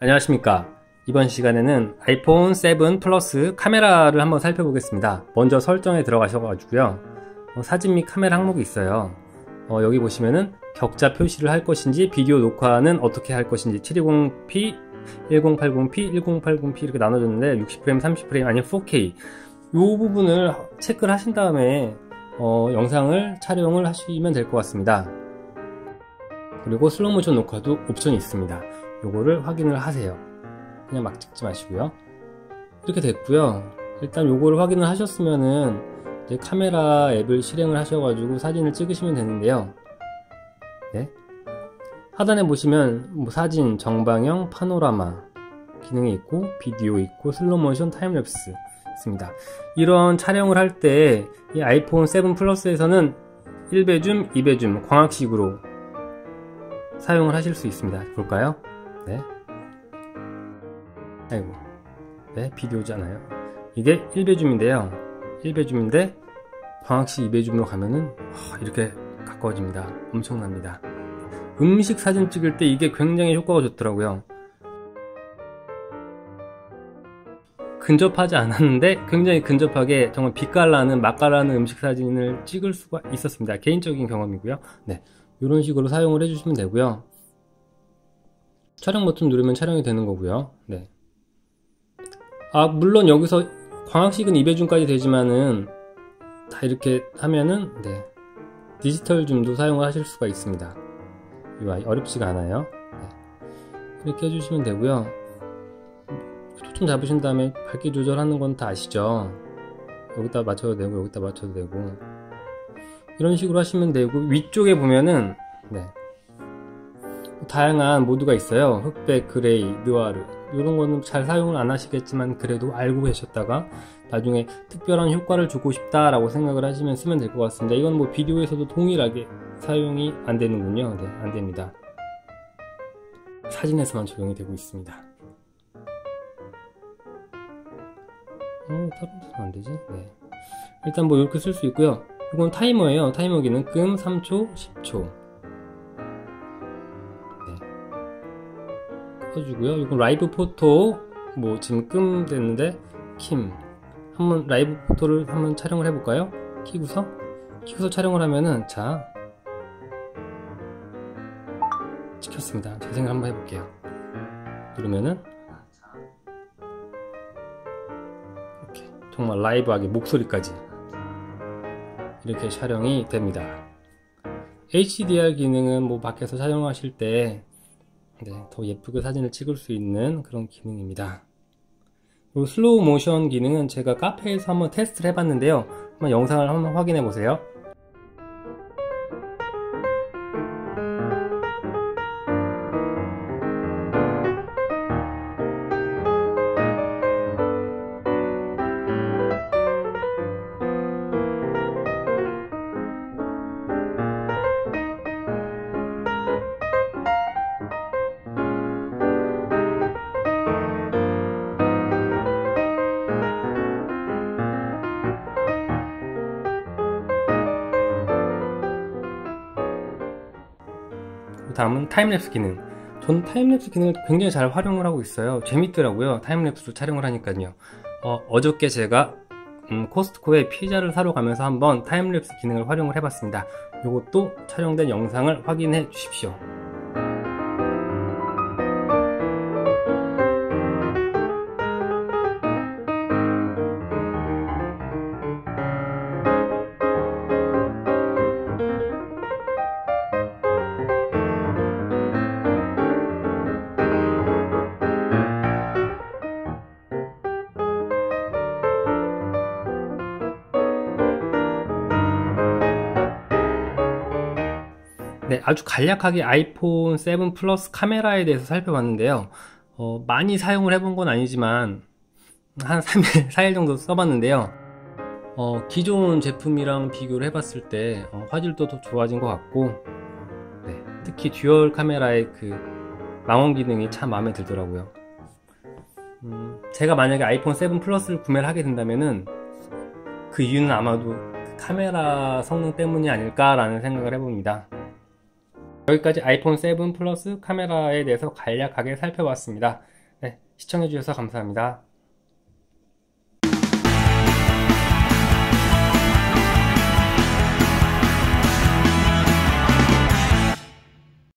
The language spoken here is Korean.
안녕하십니까. 이번 시간에는 아이폰 7 플러스 카메라를 한번 살펴보겠습니다. 먼저 설정에 들어가셔가지고요. 어, 사진 및 카메라 항목이 있어요. 어, 여기 보시면은 격자 표시를 할 것인지 비디오 녹화는 어떻게 할 것인지 720p 1080p 1080p 이렇게 나눠졌는데 60프레임 30프레임 아니면 4K 이. 부분을 체크를 하신 다음에 어, 영상을 촬영을 하시면 될 것 같습니다. 그리고 슬로우 모션 녹화도 옵션이 있습니다 요거를 확인을 하세요. 그냥 막 찍지 마시고요. 이렇게 됐고요. 일단 요거를 확인을 하셨으면은 이제 카메라 앱을 실행을 하셔가지고 사진을 찍으시면 되는데요. 네. 하단에 보시면 뭐 사진, 정방형, 파노라마 기능이 있고 비디오 있고 슬로우 모션 timelapse 있습니다. 이런 촬영을 할 때 이 아이폰 7 플러스에서는 1배 줌, 2배 줌 광학식으로 사용을 하실 수 있습니다. 볼까요? 네. 아이고. 네, 비디 오잖아요. 이게 1배줌인데요. 1배줌인데 광학시 2배줌으로 가면은 이렇게 가까워집니다. 엄청납니다. 음식 사진 찍을 때 이게 굉장히 효과가 좋더라고요. 근접하지 않았는데 굉장히 근접하게 정말 빛깔나는 맛깔나는 음식 사진을 찍을 수가 있었습니다. 개인적인 경험이고요. 네, 이런 식으로 사용을 해주시면 되고요. 촬영 버튼 누르면 촬영이 되는 거고요. 네. 아 물론 여기서 광학식은 2배줌까지 되지만은 다 이렇게 하면은 네. 디지털 줌도 사용을 하실 수가 있습니다. UI 어렵지가 않아요. 네. 이렇게 해주시면 되고요. 초점 잡으신 다음에 밝기 조절하는 건 다 아시죠? 여기다 맞춰도 되고 여기다 맞춰도 되고 이런 식으로 하시면 되고 위쪽에 보면은 네. 다양한 모드가 있어요. 흑백, 그레이, 느와르. 이런 거는 잘 사용을 안 하시겠지만 그래도 알고 계셨다가 나중에 특별한 효과를 주고 싶다 라고 생각을 하시면 쓰면 될 것 같습니다. 이건 뭐 비디오에서도 동일하게 사용이 안 되는군요. 네 안 됩니다. 사진에서만 적용이 되고 있습니다. 어, 다른 데는 안 되지? 네. 일단 뭐 이렇게 쓸 수 있고요. 이건 타이머예요. 타이머 기능. 끔 3초 10초 켜주고요. 이건 live photo 뭐 지금 끔 됐는데 킴 한번 live photo를 한번 촬영을 해볼까요? 키고서 키고서 촬영을 하면은 자 찍혔습니다. 재생을 한번 해볼게요. 누르면은 이렇게 정말 라이브하게 목소리까지 이렇게 촬영이 됩니다. HDR 기능은 뭐 밖에서 촬영하실 때 네, 더 예쁘게 사진을 찍을 수 있는 그런 기능입니다. 그리고 슬로우 모션 기능은 제가 카페에서 한번 테스트를 해봤는데요. 한번 영상을 한번 확인해 보세요. 다음은 timelapse 기능. 전 timelapse 기능을 굉장히 잘 활용을 하고 있어요. 재밌더라고요 timelapse로 촬영을 하니까요. 어저께 제가 음, 코스트코에 피자를 사러 가면서 한번 timelapse 기능을 활용을 해봤습니다. 이것도 촬영된 영상을 확인해 주십시오 네, 아주 간략하게 아이폰 7 플러스 카메라에 대해서 살펴봤는데요. 어, 많이 사용을 해본 건 아니지만 한 3일, 4일 정도 써봤는데요. 어, 기존 제품이랑 비교를 해봤을 때 어, 화질도 더 좋아진 것 같고 네, 특히 듀얼 카메라의 그 망원 기능이 참 마음에 들더라고요. 음, 제가 만약에 아이폰 7 플러스를 구매를 하게 된다면은 그 이유는 아마도 그 카메라 성능 때문이 아닐까라는 생각을 해봅니다. 여기까지 아이폰 7 플러스 카메라에 대해서 간략하게 살펴봤습니다. 네, 시청해주셔서 감사합니다.